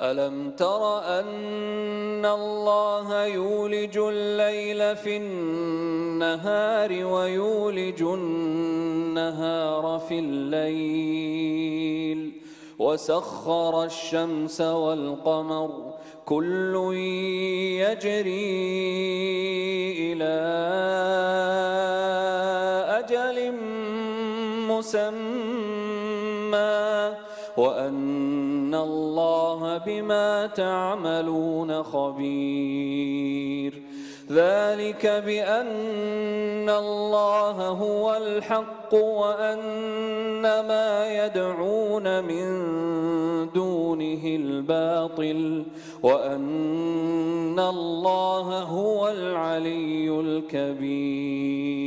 ألم تر أن الله يولج الليل في النهار ويولج النهار في الليل وسخر الشمس والقمر كل يجري إلى أجل مسمى وأن الله بما تعملون خبير. ذلك بأن الله هو الحق وأن ما يدعون من دونه الباطل وأن الله هو العلي الكبير.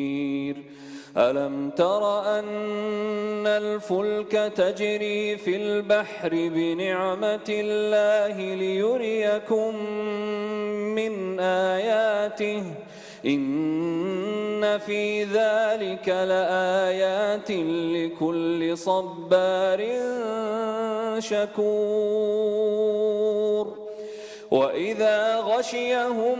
ألم تر أن الفلك تجري في البحر بنعمة الله ليريكم من آياته؟ إن في ذلك لآيات لكل صبار شكور. وإذا غشيهم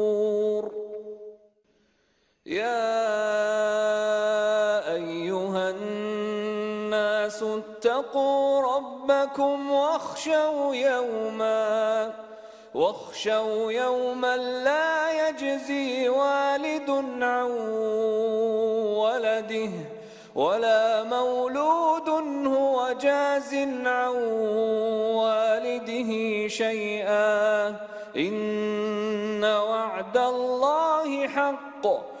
يا أيها الناس اتقوا ربكم واخشوا يوما واخشوا يوما لا يجزي والد عن ولده ولا مولود هو جاز عن والده شيئا. إن وعد الله حق.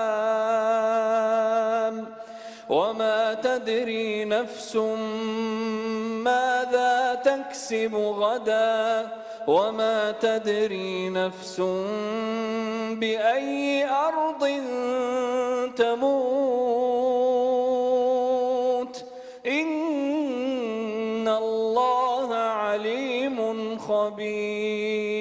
وما تدري نفس ماذا تكسب غدا وما تدري نفس بأي أرض تموت. إن الله عليم خبير.